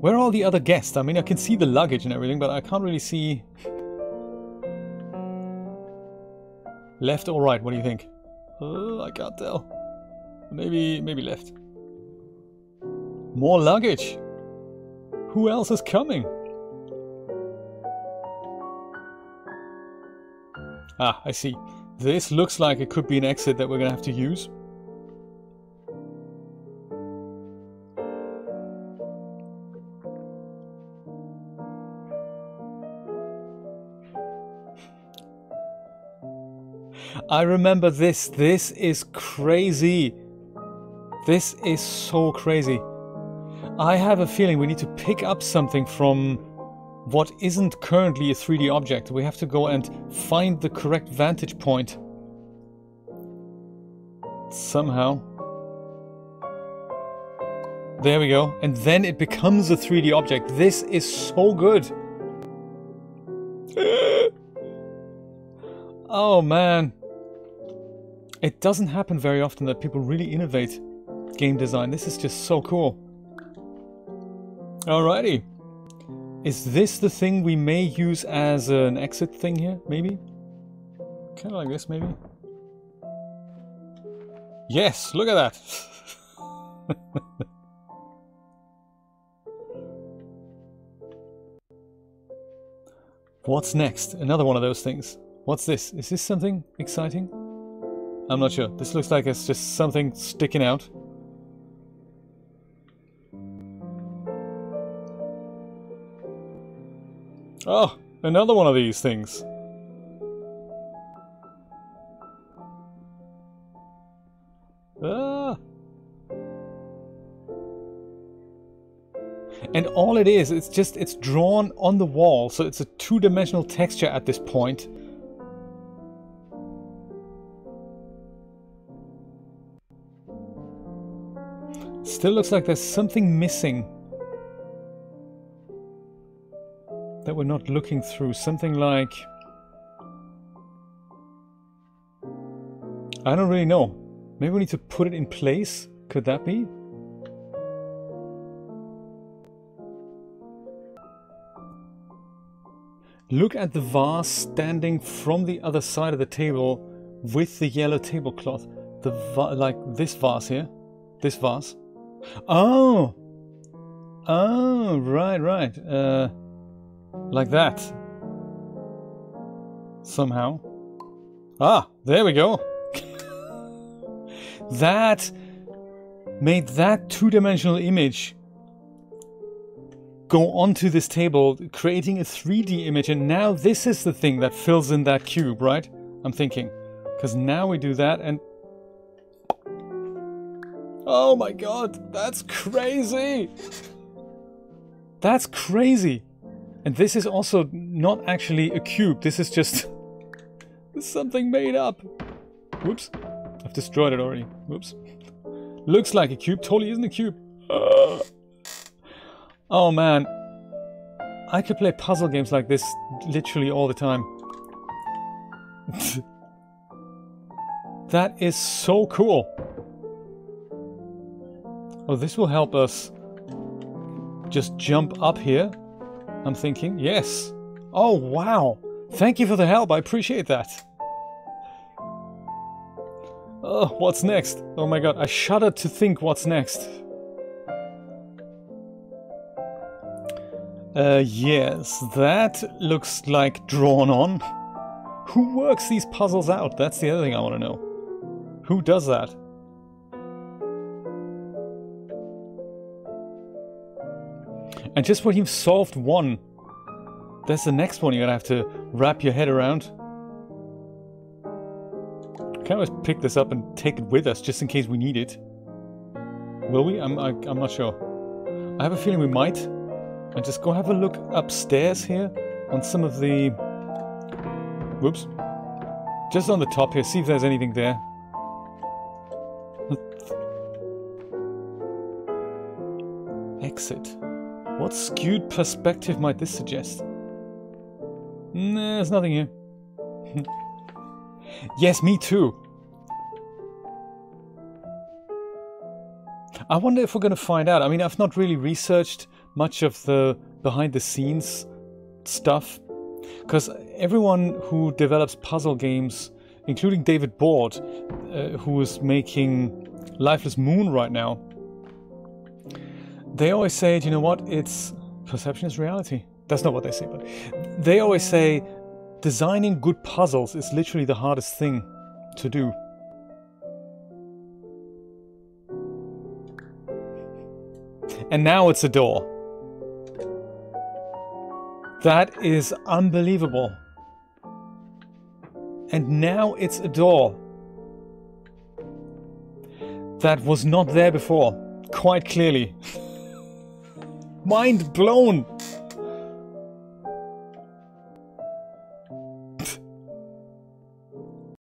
Where are all the other guests? I mean, I can see the luggage and everything, but I can't really see... Left or right, what do you think? Uh, I can't tell. Maybe, maybe left. More luggage! Who else is coming? Ah, I see. This looks like it could be an exit that we're gonna have to use. I remember this. This is crazy. This is so crazy. I have a feeling we need to pick up something from what isn't currently a 3D object. We have to go and find the correct vantage point. Somehow. There we go. And then it becomes a 3D object. This is so good. oh man. It doesn't happen very often that people really innovate game design. This is just so cool. Alrighty. Is this the thing we may use as an exit thing here, maybe? Kind of like this, maybe? Yes, look at that! What's next? Another one of those things. What's this? Is this something exciting? I'm not sure. This looks like it's just something sticking out. Oh, another one of these things. Ah. And all it is, it's just, it's drawn on the wall, so it's a two-dimensional texture at this point. Still looks like there's something missing. That we're not looking through. Something like... I don't really know. Maybe we need to put it in place? Could that be? Look at the vase standing from the other side of the table with the yellow tablecloth. The like this vase here. This vase. Oh! Oh, right, right. Uh, like that. Somehow. Ah, there we go. that made that two-dimensional image go onto this table, creating a 3D image, and now this is the thing that fills in that cube, right? I'm thinking. Because now we do that, and Oh my god, that's crazy! That's crazy! And this is also not actually a cube, this is just something made up. Whoops. I've destroyed it already. Whoops. Looks like a cube, totally isn't a cube. Oh man. I could play puzzle games like this literally all the time. that is so cool. Oh, this will help us just jump up here. I'm thinking, yes. Oh, wow. Thank you for the help. I appreciate that. Oh, what's next? Oh my god, I shudder to think what's next. Uh, yes, that looks like drawn on. Who works these puzzles out? That's the other thing I want to know. Who does that? And just when you've solved one, there's the next one you're gonna have to wrap your head around. Can always pick this up and take it with us just in case we need it. Will we? I'm, I, am i am not sure. I have a feeling we might. And just go have a look upstairs here on some of the... Whoops. Just on the top here, see if there's anything there. Exit. What skewed perspective might this suggest? Nah, there's nothing here. yes, me too. I wonder if we're going to find out. I mean, I've not really researched much of the behind the scenes stuff. Because everyone who develops puzzle games, including David Board, uh, who is making Lifeless Moon right now, they always say, you know what, it's perception is reality. That's not what they say, but they always say designing good puzzles is literally the hardest thing to do. And now it's a door. That is unbelievable. And now it's a door. That was not there before, quite clearly. Mind blown!